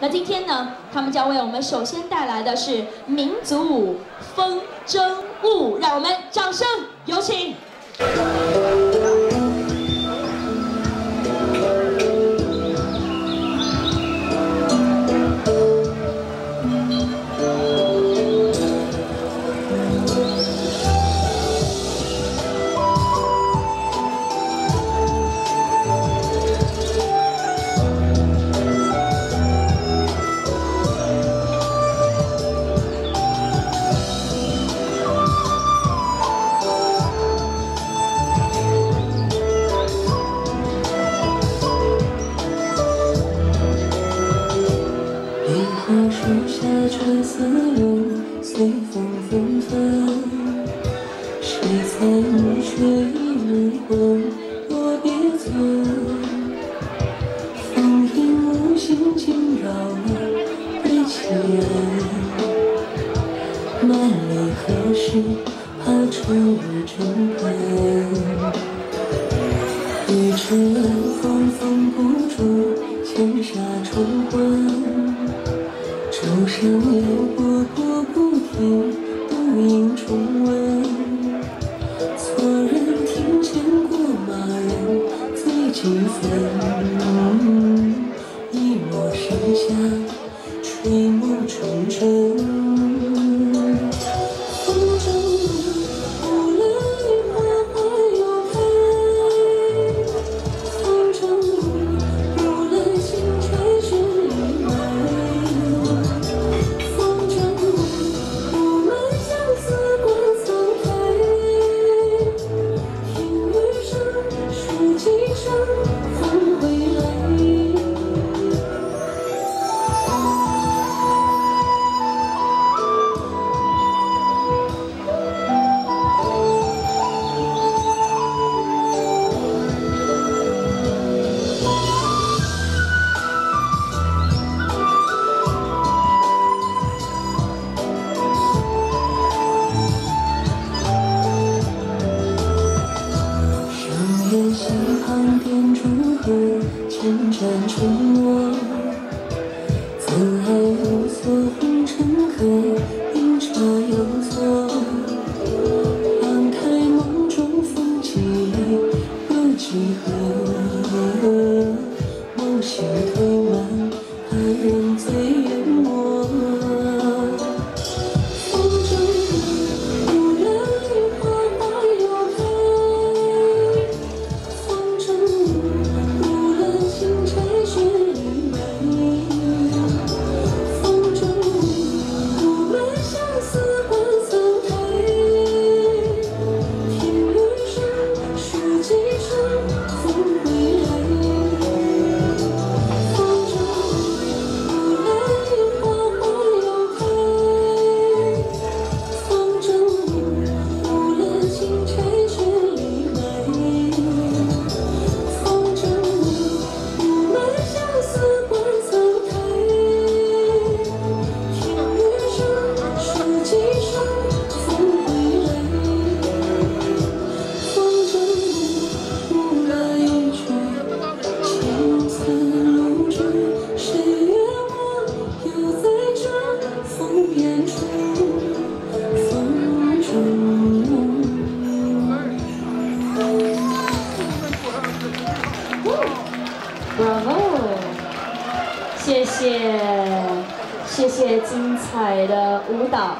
那今天呢，他们将为我们首先带来的是民族舞《风筝舞》，让我们掌声有请。花树下春色浓，随风纷纷。谁在雨雪与梦若别存？风影无心惊扰了归期人。满泪何时怕春日成根？玉尘舟上流波波不停，独影重温。错认庭前过马人醉几分？一抹盛夏，吹梦成真。Oh. 长天烛火千盏沉默，怎爱无所红尘客，饮茶又坐。放开梦中风起，不几何？梦醒推满，他人醉 Bravo！谢谢，谢谢精彩的舞蹈。